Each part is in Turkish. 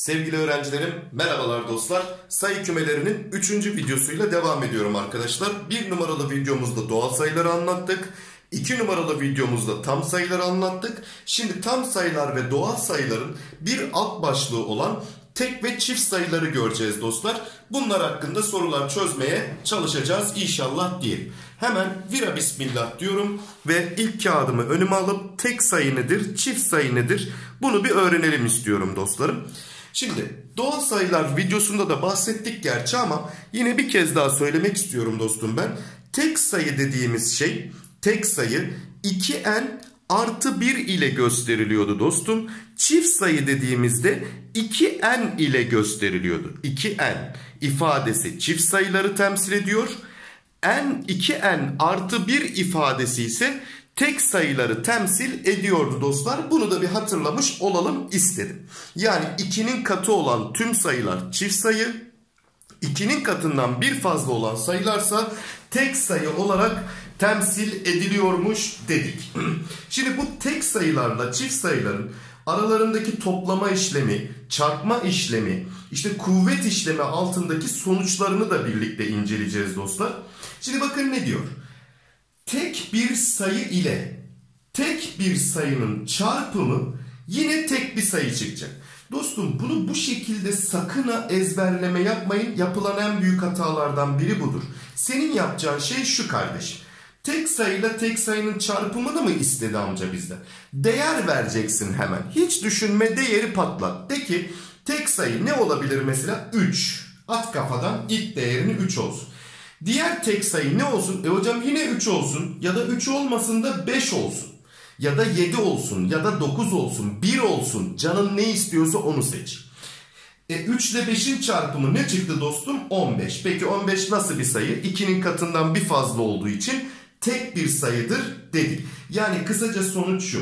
Sevgili öğrencilerim, merhabalar dostlar. Sayı kümelerinin 3. videosuyla devam ediyorum arkadaşlar. 1 numaralı videomuzda doğal sayıları anlattık. 2 numaralı videomuzda tam sayıları anlattık. Şimdi tam sayılar ve doğal sayıların bir alt başlığı olan tek ve çift sayıları göreceğiz dostlar. Bunlar hakkında sorular çözmeye çalışacağız inşallah diyelim. Hemen vira bismillah diyorum ve ilk kağıdımı önüme alıp tek sayı nedir, çift sayı nedir bunu bir öğrenelim istiyorum dostlarım. Şimdi doğal sayılar videosunda da bahsettik gerçi ama yine bir kez daha söylemek istiyorum dostum ben. Tek sayı dediğimiz şey tek sayı 2n artı 1 ile gösteriliyordu dostum. Çift sayı dediğimizde 2n ile gösteriliyordu. 2n ifadesi çift sayıları temsil ediyor. n 2n artı 1 ifadesi ise tek sayıları temsil ediyordu dostlar. Bunu da bir hatırlamış olalım istedim. Yani 2'nin katı olan tüm sayılar çift sayı, 2'nin katından bir fazla olan sayılarsa tek sayı olarak temsil ediliyormuş dedik. Şimdi bu tek sayılarla çift sayıların aralarındaki toplama işlemi, çarpma işlemi, işte kuvvet işlemi altındaki sonuçlarını da birlikte inceleyeceğiz dostlar. Şimdi bakın ne diyor? Tek bir sayı ile tek bir sayının çarpımı yine tek bir sayı çıkacak. Dostum bunu bu şekilde sakın ha ezberleme yapmayın. Yapılan en büyük hatalardan biri budur. Senin yapacağın şey şu kardeşim. Tek sayıyla tek sayının çarpımını mı istedi amca bizden? Değer vereceksin hemen. Hiç düşünme değeri patlat. De ki tek sayı ne olabilir mesela? 3. At kafadan ilk değerini 3 olsun. Diğer tek sayı ne olsun? E hocam yine 3 olsun ya da 3 olmasın da 5 olsun. Ya da 7 olsun ya da 9 olsun 1 olsun canın ne istiyorsa onu seç. E 3 ile 5'in çarpımı ne çıktı dostum? 15. Peki 15 nasıl bir sayı? 2'nin katından bir fazla olduğu için tek bir sayıdır dedik. Yani kısaca sonuç şu.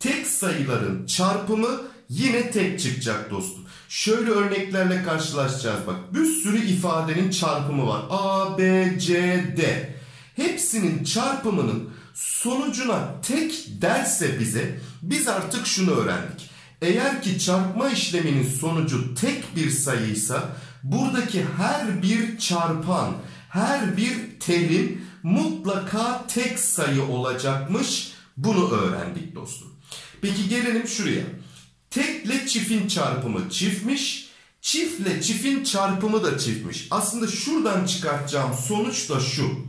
Tek sayıların çarpımı yine tek çıkacak dostum. Şöyle örneklerle karşılaşacağız bak. Bir sürü ifadenin çarpımı var. A, B, C, D. Hepsinin çarpımının sonucuna tek derse bize biz artık şunu öğrendik. Eğer ki çarpma işleminin sonucu tek bir sayıysa buradaki her bir çarpan, her bir terim mutlaka tek sayı olacakmış. Bunu öğrendik dostum. Peki gelelim şuraya. Tekle çiftin çarpımı çiftmiş. Çiftle çiftin çarpımı da çiftmiş. Aslında şuradan çıkartacağım sonuç da şu.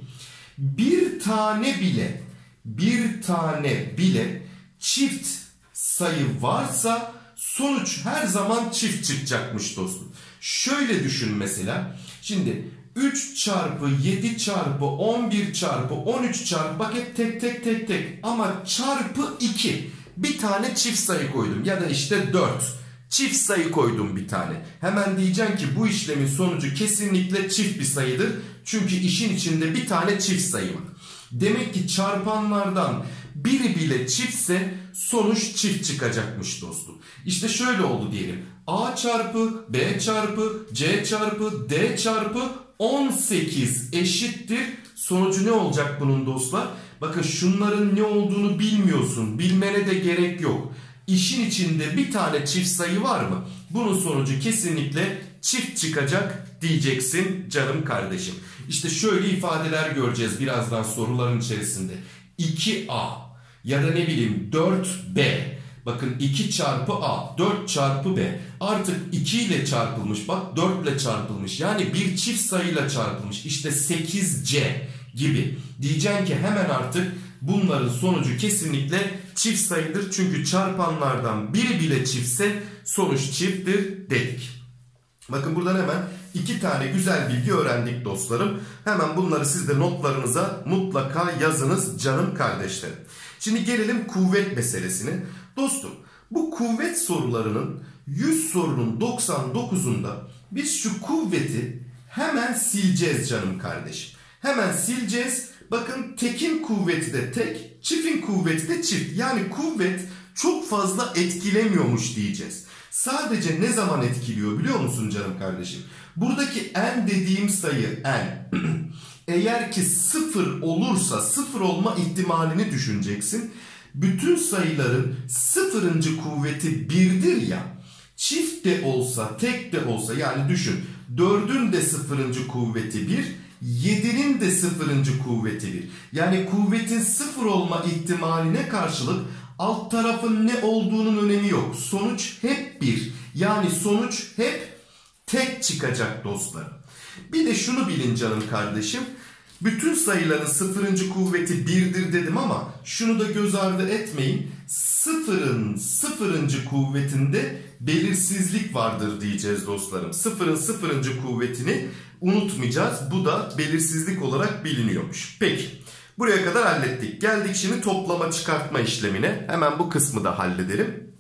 Bir tane bile bir tane bile çift sayı varsa sonuç her zaman çift çıkacakmış dostum. Şöyle düşün mesela. Şimdi 3 çarpı 7 çarpı 11 çarpı 13 çarpı bak hep tek tek tek tek ama çarpı 2 bir tane çift sayı koydum ya da işte 4 çift sayı koydum bir tane. Hemen diyeceğim ki bu işlemin sonucu kesinlikle çift bir sayıdır. Çünkü işin içinde bir tane çift sayı var. Demek ki çarpanlardan biri bile çiftse sonuç çift çıkacakmış dostum. İşte şöyle oldu diyelim. A çarpı B çarpı C çarpı D çarpı 18 eşittir. Sonucu ne olacak bunun dostlar? Bakın şunların ne olduğunu bilmiyorsun. Bilmene de gerek yok. İşin içinde bir tane çift sayı var mı? Bunun sonucu kesinlikle çift çıkacak diyeceksin canım kardeşim. İşte şöyle ifadeler göreceğiz birazdan soruların içerisinde. 2A ya da ne bileyim 4B. Bakın 2 çarpı A 4 çarpı B artık 2 ile çarpılmış bak 4 ile çarpılmış yani bir çift sayıyla çarpılmış işte 8C gibi. Diyeceğim ki hemen artık bunların sonucu kesinlikle çift sayıdır. Çünkü çarpanlardan biri bile çiftse sonuç çifttir dedik. Bakın buradan hemen iki tane güzel bilgi öğrendik dostlarım. Hemen bunları siz de notlarınıza mutlaka yazınız canım kardeşlerim. Şimdi gelelim kuvvet meselesine. Dostum bu kuvvet sorularının 100 sorunun 99'unda biz şu kuvveti hemen sileceğiz canım kardeşim. Hemen sileceğiz. Bakın tekin kuvveti de tek, çiftin kuvveti de çift. Yani kuvvet çok fazla etkilemiyormuş diyeceğiz. Sadece ne zaman etkiliyor biliyor musun canım kardeşim? Buradaki n dediğim sayı n. Eğer ki sıfır olursa sıfır olma ihtimalini düşüneceksin. Bütün sayıların sıfırıncı kuvveti birdir ya. Çift de olsa, tek de olsa yani düşün. 4'ün de sıfırıncı kuvveti 1, 7'nin de sıfırıncı kuvveti 1. Yani kuvvetin sıfır olma ihtimaline karşılık alt tarafın ne olduğunun önemi yok. Sonuç hep 1. Yani sonuç hep tek çıkacak dostlarım. Bir de şunu bilin canım kardeşim. Bütün sayıların sıfırıncı kuvveti birdir dedim ama şunu da göz ardı etmeyin. Sıfırın sıfırıncı kuvvetinde belirsizlik vardır diyeceğiz dostlarım. Sıfırın sıfırıncı kuvvetini unutmayacağız. Bu da belirsizlik olarak biliniyormuş. Peki buraya kadar hallettik. Geldik şimdi toplama çıkartma işlemine. Hemen bu kısmı da halledelim.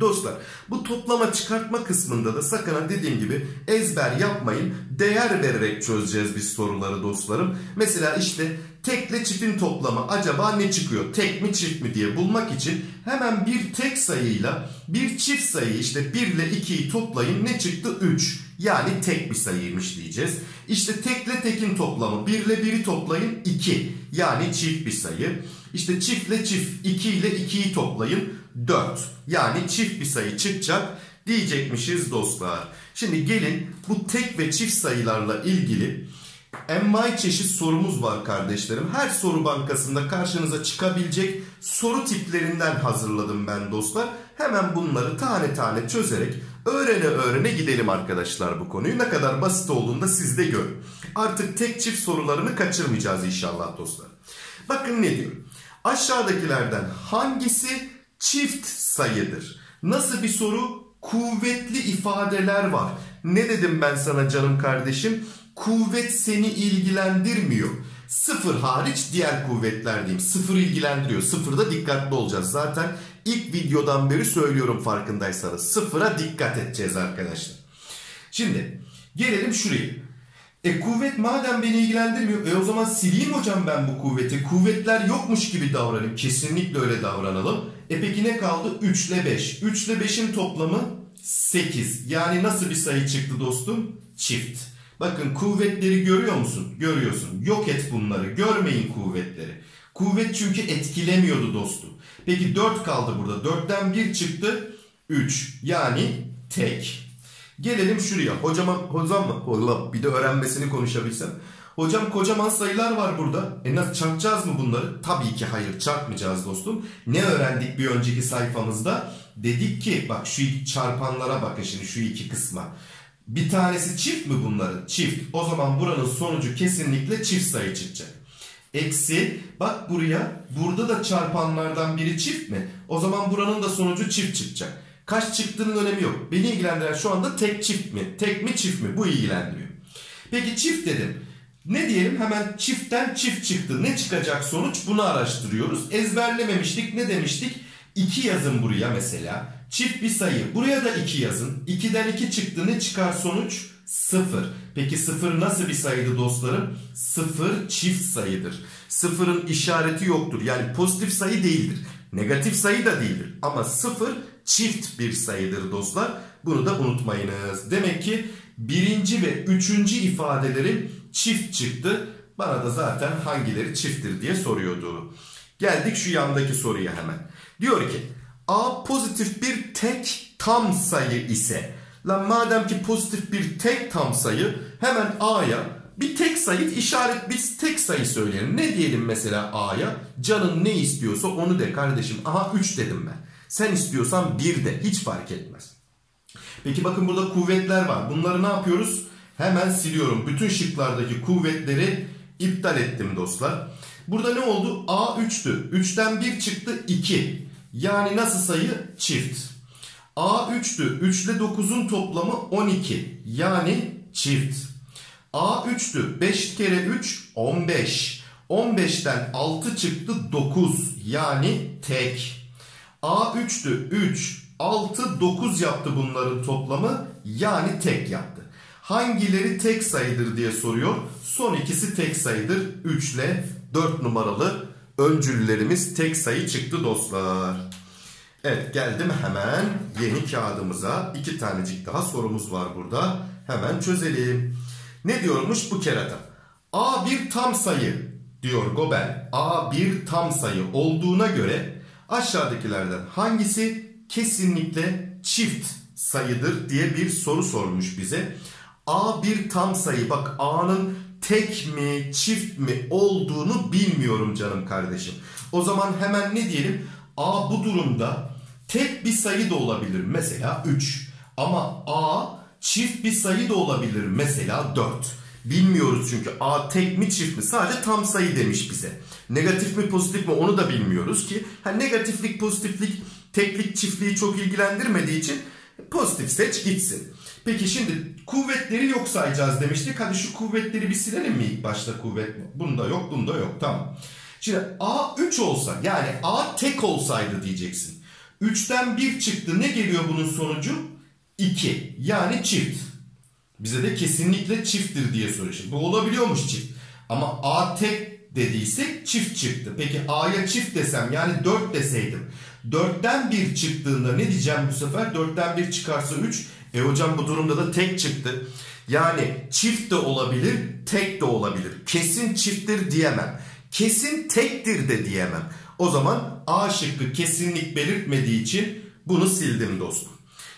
Dostlar bu toplama çıkartma kısmında da sakın dediğim gibi ezber yapmayın. Değer vererek çözeceğiz biz soruları dostlarım. Mesela işte tekle çiftin toplamı acaba ne çıkıyor? Tek mi çift mi diye bulmak için hemen bir tek sayıyla bir çift sayı işte 1 ile 2'yi toplayın ne çıktı? 3. Yani tek bir sayıymış diyeceğiz. İşte tekle tekin toplamı 1 ile 1'i toplayın 2. Yani çift bir sayı. İşte çiftle çift 2 ile 2'yi toplayın 4. Yani çift bir sayı çıkacak diyecekmişiz dostlar. Şimdi gelin bu tek ve çift sayılarla ilgili envai çeşit sorumuz var kardeşlerim. Her soru bankasında karşınıza çıkabilecek soru tiplerinden hazırladım ben dostlar. Hemen bunları tane tane çözerek öğrene öğrene gidelim arkadaşlar bu konuyu. Ne kadar basit olduğunu da siz de görün. Artık tek çift sorularını kaçırmayacağız inşallah dostlar. Bakın ne diyor. Aşağıdakilerden hangisi çift sayıdır. Nasıl bir soru? Kuvvetli ifadeler var. Ne dedim ben sana canım kardeşim? Kuvvet seni ilgilendirmiyor. Sıfır hariç diğer kuvvetler diyeyim. Sıfır ilgilendiriyor. Sıfırda dikkatli olacağız. Zaten ilk videodan beri söylüyorum farkındaysanız. Sıfıra dikkat edeceğiz arkadaşlar. Şimdi gelelim şuraya. E kuvvet madem beni ilgilendirmiyor e o zaman sileyim hocam ben bu kuvveti. Kuvvetler yokmuş gibi davranayım. Kesinlikle öyle davranalım. E peki ne kaldı? 3 ile 5. 3 ile 5'in toplamı 8. Yani nasıl bir sayı çıktı dostum? Çift. Bakın kuvvetleri görüyor musun? Görüyorsun. Yok et bunları. Görmeyin kuvvetleri. Kuvvet çünkü etkilemiyordu dostum. Peki 4 kaldı burada. 4'ten 1 çıktı. 3. Yani tek. Gelelim şuraya. Hocama, hocam mı? Bir de öğrenmesini konuşabilsem. Hocam kocaman sayılar var burada. E nasıl çarpacağız mı bunları? Tabii ki hayır çarpmayacağız dostum. Ne öğrendik bir önceki sayfamızda? Dedik ki bak şu çarpanlara bakın şimdi şu iki kısma. Bir tanesi çift mi bunların? Çift. O zaman buranın sonucu kesinlikle çift sayı çıkacak. Eksi bak buraya burada da çarpanlardan biri çift mi? O zaman buranın da sonucu çift çıkacak. Kaç çıktığının önemi yok. Beni ilgilendiren şu anda tek çift mi? Tek mi çift mi? Bu ilgilendiriyor. Peki çift dedim. Ne diyelim hemen çiftten çift çıktı. Ne çıkacak sonuç? Bunu araştırıyoruz. Ezberlememiştik. Ne demiştik? 2 yazın buraya mesela. Çift bir sayı. Buraya da 2 yazın. 2'den 2 çıktı. Ne çıkar sonuç? 0. Peki 0 nasıl bir sayıydı dostlarım? 0 çift sayıdır. 0'ın işareti yoktur. Yani pozitif sayı değildir. Negatif sayı da değildir. Ama 0 çift bir sayıdır dostlar. Bunu da unutmayınız. Demek ki birinci ve üçüncü ifadelerin çift çıktı. Bana da zaten hangileri çifttir diye soruyordu. Geldik şu yandaki soruya hemen. Diyor ki A pozitif bir tek tam sayı ise Lan madem ki pozitif bir tek tam sayı hemen A'ya bir tek sayı işaret biz tek sayı söyleyelim. Ne diyelim mesela A'ya? Canın ne istiyorsa onu de kardeşim. Aha 3 dedim ben. Sen istiyorsan 1 de hiç fark etmez. Peki bakın burada kuvvetler var. Bunları ne yapıyoruz? Hemen siliyorum. Bütün şıklardaki kuvvetleri iptal ettim dostlar. Burada ne oldu? A 3'tü. 3'ten 1 çıktı 2. Yani nasıl sayı? Çift. A 3'tü. 3 ile 9'un toplamı 12. Yani çift. A 3'tü. 5 kere 3 15. 15'ten 6 çıktı 9. Yani tek. A 3'tü. 3, 6, 9 yaptı bunların toplamı. Yani tek yaptı. Hangileri tek sayıdır diye soruyor. Son ikisi tek sayıdır. 3 ile 4 numaralı öncüllerimiz tek sayı çıktı dostlar. Evet geldim hemen yeni kağıdımıza. iki tanecik daha sorumuz var burada. Hemen çözelim. Ne diyormuş bu kerata? A bir tam sayı diyor Gobel. A bir tam sayı olduğuna göre aşağıdakilerden hangisi kesinlikle çift sayıdır diye bir soru sormuş bize. A bir tam sayı. Bak A'nın tek mi çift mi olduğunu bilmiyorum canım kardeşim. O zaman hemen ne diyelim? A bu durumda tek bir sayı da olabilir. Mesela 3. Ama A çift bir sayı da olabilir. Mesela 4. Bilmiyoruz çünkü A tek mi çift mi? Sadece tam sayı demiş bize. Negatif mi pozitif mi onu da bilmiyoruz ki. Ha, negatiflik pozitiflik teklik çiftliği çok ilgilendirmediği için pozitif seç gitsin. Peki şimdi kuvvetleri yok sayacağız demiştik. Hadi şu kuvvetleri bir silelim mi ilk başta kuvvet? Bunda yok bunda yok tamam. Şimdi A 3 olsa yani A tek olsaydı diyeceksin. 3'ten 1 çıktı ne geliyor bunun sonucu? 2 yani çift. Bize de kesinlikle çifttir diye soruyor. Şimdi bu olabiliyormuş çift. Ama A tek dediysek çift çıktı. Peki A'ya çift desem yani 4 deseydim. 4'ten 1 çıktığında ne diyeceğim bu sefer? 4'ten 1 çıkarsa 3. E hocam bu durumda da tek çıktı. Yani çift de olabilir, tek de olabilir. Kesin çifttir diyemem. Kesin tektir de diyemem. O zaman A şıkkı kesinlik belirtmediği için bunu sildim dostum.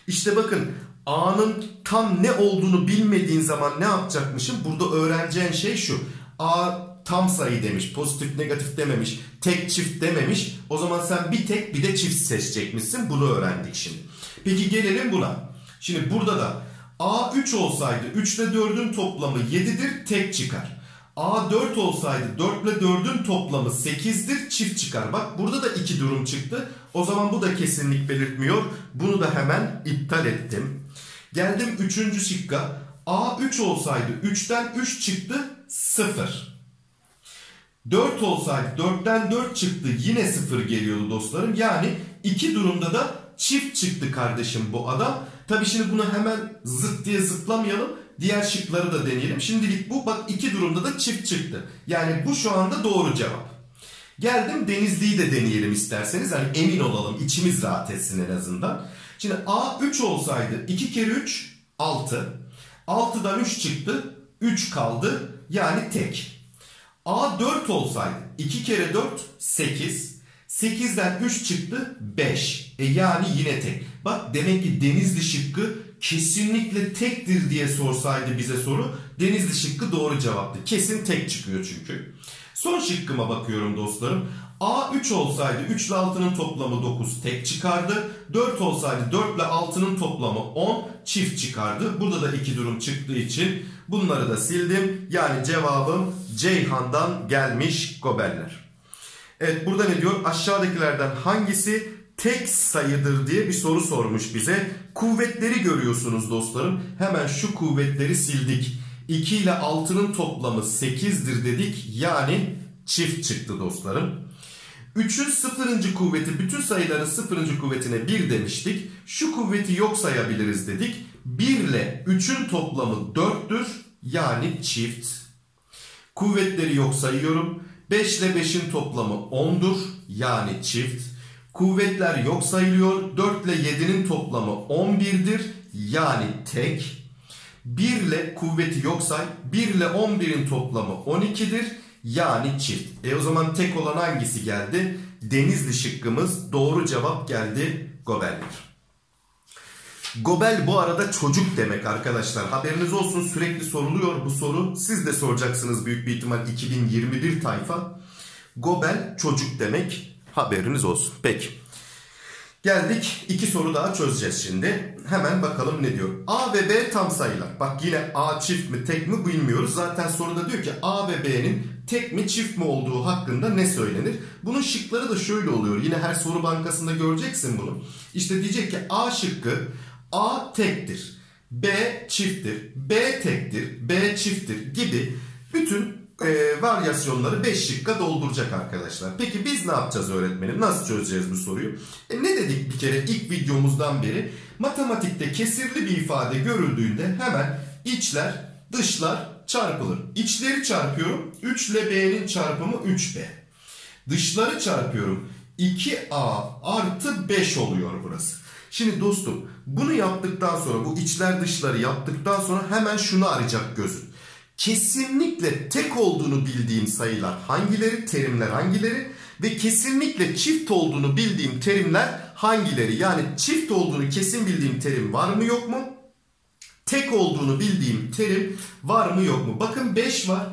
İşte bakın A'nın tam ne olduğunu bilmediğin zaman ne yapacakmışım? Burada öğreneceğin şey şu. A tam sayı demiş. Pozitif negatif dememiş. Tek çift dememiş. O zaman sen bir tek bir de çift seçecekmişsin. Bunu öğrendik şimdi. Peki gelelim buna. Şimdi burada da A 3 olsaydı 3 ile 4'ün toplamı 7'dir tek çıkar. A 4 olsaydı 4 ile 4'ün toplamı 8'dir çift çıkar. Bak burada da iki durum çıktı. O zaman bu da kesinlik belirtmiyor. Bunu da hemen iptal ettim. Geldim 3. şıkka. A 3 olsaydı 3'ten 3 çıktı 0. 4 olsaydı 4'ten 4 çıktı yine 0 geliyordu dostlarım. Yani iki durumda da çift çıktı kardeşim bu adam. Tabi şimdi bunu hemen zıt diye zıplamayalım. Diğer şıkları da deneyelim. Şimdilik bu bak iki durumda da çift çıktı. Yani bu şu anda doğru cevap. Geldim Denizli'yi de deneyelim isterseniz. Hani emin olalım içimiz rahat etsin en azından. Şimdi A 3 olsaydı 2 kere 3 6. 6'dan 3 çıktı 3 kaldı yani tek. A 4 olsaydı 2 kere 4 8. 8'den 3 çıktı 5. E yani yine tek. Bak demek ki Denizli şıkkı kesinlikle tektir diye sorsaydı bize soru Denizli şıkkı doğru cevaptı. Kesin tek çıkıyor çünkü. Son şıkkıma bakıyorum dostlarım. A 3 olsaydı 3 ile 6'nın toplamı 9 tek çıkardı. 4 olsaydı 4 ile 6'nın toplamı 10 çift çıkardı. Burada da iki durum çıktığı için bunları da sildim. Yani cevabım Ceyhan'dan gelmiş gobeller. Evet burada ne diyor? Aşağıdakilerden hangisi tek sayıdır diye bir soru sormuş bize. Kuvvetleri görüyorsunuz dostlarım. Hemen şu kuvvetleri sildik. 2 ile 6'nın toplamı 8'dir dedik. Yani çift çıktı dostlarım. 3'ün sıfırıncı kuvveti bütün sayıların sıfırıncı kuvvetine 1 demiştik. Şu kuvveti yok sayabiliriz dedik. 1 ile 3'ün toplamı 4'tür. Yani çift. Kuvvetleri yok sayıyorum. 5 ile 5'in toplamı 10'dur. Yani çift. Kuvvetler yok sayılıyor. 4 ile 7'nin toplamı 11'dir. Yani tek. 1 ile kuvveti yok say. 1 ile 11'in toplamı 12'dir. Yani çift. E o zaman tek olan hangisi geldi? Denizli şıkkımız doğru cevap geldi Gobel'dir. Gobel bu arada çocuk demek arkadaşlar. Haberiniz olsun sürekli soruluyor bu soru. Siz de soracaksınız büyük bir ihtimal 2021 tayfa. Gobel çocuk demek. Haberiniz olsun. Peki. Geldik iki soru daha çözeceğiz şimdi. Hemen bakalım ne diyor. A ve B tam sayılar. Bak yine A çift mi tek mi bilmiyoruz. Zaten soruda diyor ki A ve B'nin tek mi çift mi olduğu hakkında ne söylenir? Bunun şıkları da şöyle oluyor. Yine her soru bankasında göreceksin bunu. İşte diyecek ki A şıkkı A tektir. B çifttir. B tektir. B çifttir gibi bütün e, varyasyonları 5 şıkka dolduracak arkadaşlar. Peki biz ne yapacağız öğretmenim? Nasıl çözeceğiz bu soruyu? E, ne dedik bir kere ilk videomuzdan beri? Matematikte kesirli bir ifade görüldüğünde hemen içler, dışlar çarpılır. İçleri çarpıyorum. 3 ile B'nin çarpımı 3B. Dışları çarpıyorum. 2A artı 5 oluyor burası. Şimdi dostum bunu yaptıktan sonra bu içler dışları yaptıktan sonra hemen şunu arayacak gözün kesinlikle tek olduğunu bildiğim sayılar hangileri, terimler hangileri ve kesinlikle çift olduğunu bildiğim terimler hangileri? Yani çift olduğunu kesin bildiğim terim var mı yok mu? Tek olduğunu bildiğim terim var mı yok mu? Bakın 5 var.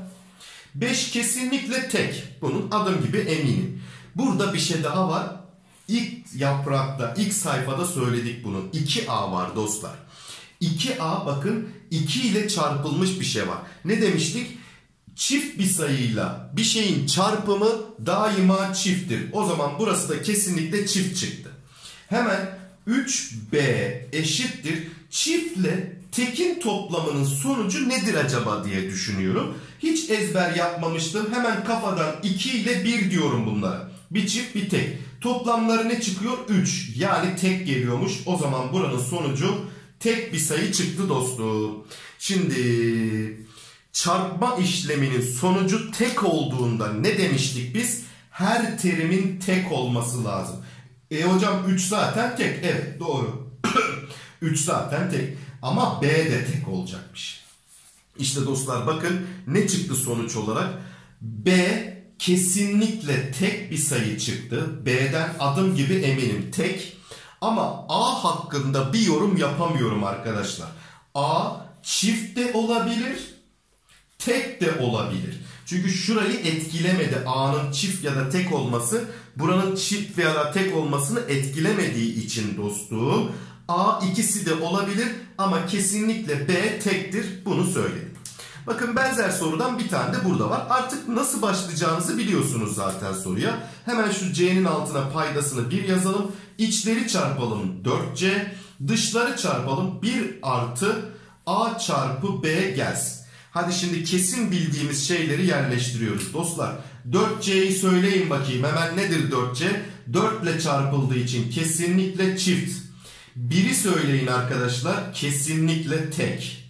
5 kesinlikle tek. Bunun adım gibi eminim. Burada bir şey daha var. İlk yaprakta, ilk sayfada söyledik bunu. 2A var dostlar. 2A bakın 2 ile çarpılmış bir şey var. Ne demiştik? Çift bir sayıyla bir şeyin çarpımı daima çifttir. O zaman burası da kesinlikle çift çıktı. Hemen 3B eşittir. Çiftle tekin toplamının sonucu nedir acaba diye düşünüyorum. Hiç ezber yapmamıştım. Hemen kafadan 2 ile 1 diyorum bunlara. Bir çift bir tek. Toplamları ne çıkıyor? 3. Yani tek geliyormuş. O zaman buranın sonucu tek bir sayı çıktı dostum. Şimdi çarpma işleminin sonucu tek olduğunda ne demiştik biz? Her terimin tek olması lazım. E hocam 3 zaten tek. Evet doğru. 3 zaten tek. Ama B de tek olacakmış. İşte dostlar bakın ne çıktı sonuç olarak? B kesinlikle tek bir sayı çıktı. B'den adım gibi eminim tek. Ama A hakkında bir yorum yapamıyorum arkadaşlar. A çift de olabilir, tek de olabilir. Çünkü şurayı etkilemedi. A'nın çift ya da tek olması buranın çift veya da tek olmasını etkilemediği için dostum. A ikisi de olabilir ama kesinlikle B tektir. Bunu söyledim. Bakın benzer sorudan bir tane de burada var. Artık nasıl başlayacağınızı biliyorsunuz zaten soruya. Hemen şu C'nin altına paydasını 1 yazalım. İçleri çarpalım 4C. Dışları çarpalım 1 artı A çarpı B gelsin. Hadi şimdi kesin bildiğimiz şeyleri yerleştiriyoruz. Dostlar 4C'yi söyleyin bakayım. Hemen nedir 4C? 4 ile çarpıldığı için kesinlikle çift. Biri söyleyin arkadaşlar. Kesinlikle tek.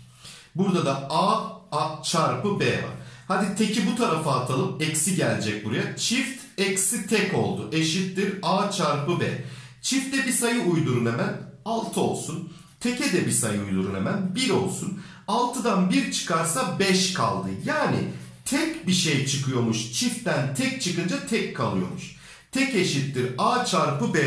Burada da A, A çarpı B var. Hadi teki bu tarafa atalım. Eksi gelecek buraya. Çift eksi tek oldu. Eşittir A çarpı B. Çifte bir sayı uydurun hemen. 6 olsun. Teke de bir sayı uydurun hemen. 1 olsun. 6'dan 1 çıkarsa 5 kaldı. Yani tek bir şey çıkıyormuş. Çiftten tek çıkınca tek kalıyormuş. Tek eşittir A çarpı B.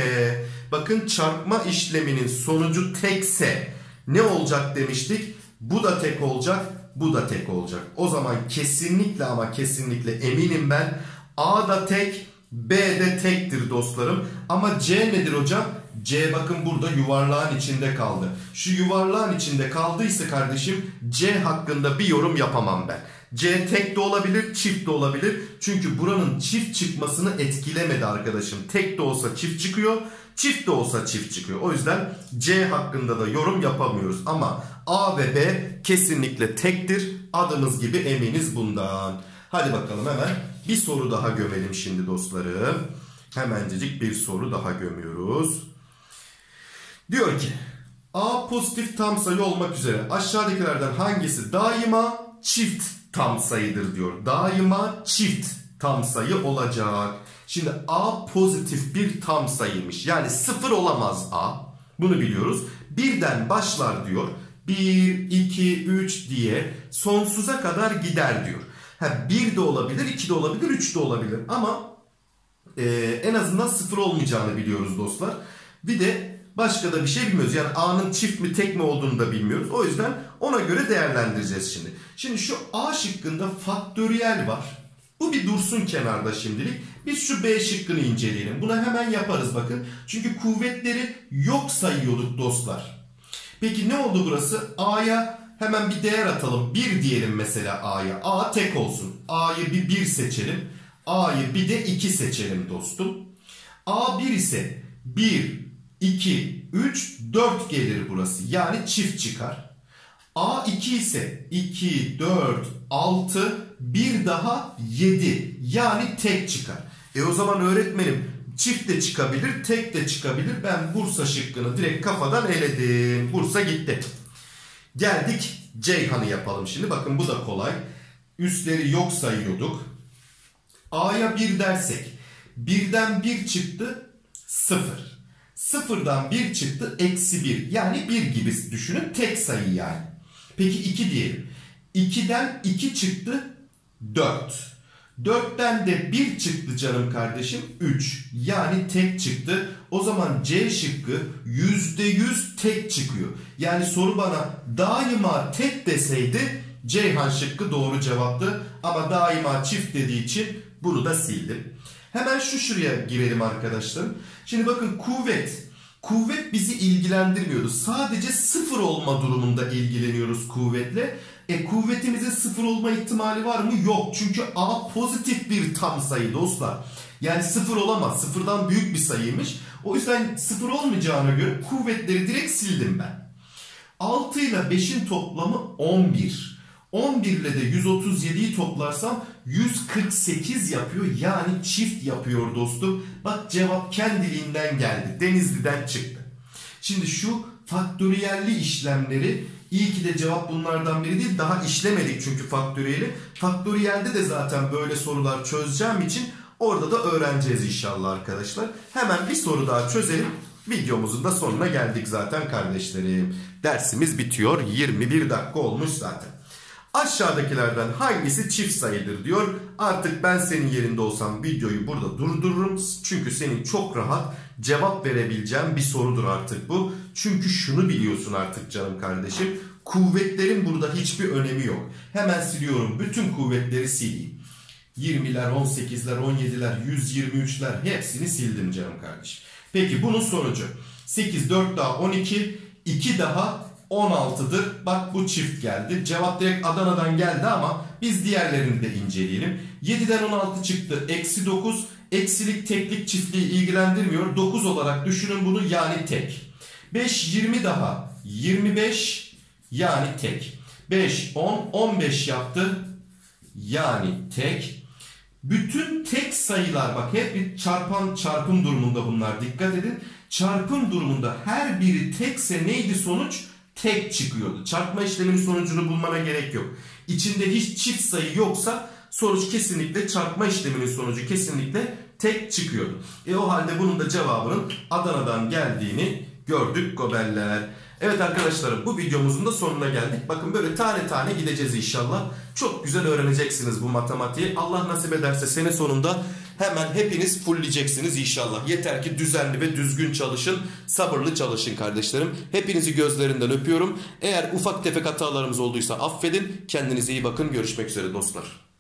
Bakın çarpma işleminin sonucu tekse ne olacak demiştik? Bu da tek olacak, bu da tek olacak. O zaman kesinlikle ama kesinlikle eminim ben A da tek, B de tektir dostlarım. Ama C nedir hocam? C bakın burada yuvarlağın içinde kaldı. Şu yuvarlağın içinde kaldıysa kardeşim C hakkında bir yorum yapamam ben. C tek de olabilir, çift de olabilir. Çünkü buranın çift çıkmasını etkilemedi arkadaşım. Tek de olsa çift çıkıyor, çift de olsa çift çıkıyor. O yüzden C hakkında da yorum yapamıyoruz. Ama A ve B kesinlikle tektir. Adımız gibi eminiz bundan. Hadi bakalım hemen bir soru daha gömelim şimdi dostlarım. Hemencecik bir soru daha gömüyoruz. Diyor ki A pozitif tam sayı olmak üzere aşağıdakilerden hangisi daima çift tam sayıdır diyor. Daima çift tam sayı olacak. Şimdi A pozitif bir tam sayıymış. Yani sıfır olamaz A. Bunu biliyoruz. Birden başlar diyor. 1, 2, 3 diye sonsuza kadar gider diyor. Ha, 1 de olabilir, 2 de olabilir, 3 de olabilir. Ama e, en azından sıfır olmayacağını biliyoruz dostlar. Bir de başka da bir şey bilmiyoruz. Yani A'nın çift mi tek mi olduğunu da bilmiyoruz. O yüzden ona göre değerlendireceğiz şimdi. Şimdi şu A şıkkında faktöriyel var. Bu bir dursun kenarda şimdilik. Biz şu B şıkkını inceleyelim. Buna hemen yaparız bakın. Çünkü kuvvetleri yok sayıyorduk dostlar. Peki ne oldu burası? A'ya hemen bir değer atalım. 1 diyelim mesela A'ya. A tek olsun. A'yı bir 1 seçelim. A'yı bir de 2 seçelim dostum. A 1 ise 1, 2, 3, 4 gelir burası. Yani çift çıkar. A 2 ise 2, 4, 6, bir daha 7. Yani tek çıkar. E o zaman öğretmenim çift de çıkabilir, tek de çıkabilir. Ben Bursa şıkkını direkt kafadan eledim. Bursa gitti. Geldik Ceyhan'ı yapalım şimdi. Bakın bu da kolay. Üstleri yok sayıyorduk. A'ya 1 dersek. Birden 1 çıktı 0. Sıfırdan 1 çıktı eksi 1. Yani 1 gibi düşünün tek sayı yani. Peki 2 diyelim. 2'den 2 çıktı 4. 4'ten de 1 çıktı canım kardeşim 3. Yani tek çıktı. O zaman C şıkkı %100 tek çıkıyor. Yani soru bana daima tek deseydi Ceyhan şıkkı doğru cevaptı. Ama daima çift dediği için bunu da sildim. Hemen şu şuraya girelim arkadaşlar. Şimdi bakın kuvvet. Kuvvet bizi ilgilendirmiyordu. Sadece sıfır olma durumunda ilgileniyoruz kuvvetle. E kuvvetimizin sıfır olma ihtimali var mı? Yok. Çünkü A pozitif bir tam sayı dostlar. Yani sıfır olamaz. Sıfırdan büyük bir sayıymış. O yüzden sıfır olmayacağına göre kuvvetleri direkt sildim ben. 6 ile 5'in toplamı 11. 11 ile de 137'yi toplarsam 148 yapıyor. Yani çift yapıyor dostum. Bak cevap kendiliğinden geldi. Denizli'den çıktı. Şimdi şu faktöriyelli işlemleri iyi ki de cevap bunlardan biri değil. Daha işlemedik çünkü faktöriyeli. Faktöriyelde de zaten böyle sorular çözeceğim için orada da öğreneceğiz inşallah arkadaşlar. Hemen bir soru daha çözelim. Videomuzun da sonuna geldik zaten kardeşlerim. Dersimiz bitiyor. 21 dakika olmuş zaten. Aşağıdakilerden hangisi çift sayıdır diyor. Artık ben senin yerinde olsam videoyu burada durdururum. Çünkü senin çok rahat cevap verebileceğin bir sorudur artık bu. Çünkü şunu biliyorsun artık canım kardeşim. Kuvvetlerin burada hiçbir önemi yok. Hemen siliyorum. Bütün kuvvetleri sileyim. 20'ler, 18'ler, 17'ler, 123'ler hepsini sildim canım kardeşim. Peki bunun sonucu. 8, 4 daha 12, 2 daha 16'dır. Bak bu çift geldi. Cevap direkt Adana'dan geldi ama biz diğerlerini de inceleyelim. 7'den 16 çıktı. Eksi 9. Eksilik, teklik, çiftliği ilgilendirmiyor. 9 olarak düşünün bunu yani tek. 5, 20 daha. 25 yani tek. 5, 10, 15 yaptı. Yani tek. Bütün tek sayılar bak hep bir çarpan çarpım durumunda bunlar dikkat edin. Çarpım durumunda her biri tekse neydi sonuç? Tek çıkıyordu. Çarpma işleminin sonucunu bulmana gerek yok. İçinde hiç çift sayı yoksa sonuç kesinlikle çarpma işleminin sonucu kesinlikle tek çıkıyordu. E o halde bunun da cevabının Adana'dan geldiğini gördük gobeller. Evet arkadaşlarım bu videomuzun da sonuna geldik. Bakın böyle tane tane gideceğiz inşallah. Çok güzel öğreneceksiniz bu matematiği. Allah nasip ederse sene sonunda hemen hepiniz fullleyeceksiniz inşallah. Yeter ki düzenli ve düzgün çalışın. Sabırlı çalışın kardeşlerim. Hepinizi gözlerinden öpüyorum. Eğer ufak tefek hatalarımız olduysa affedin. Kendinize iyi bakın. Görüşmek üzere dostlar.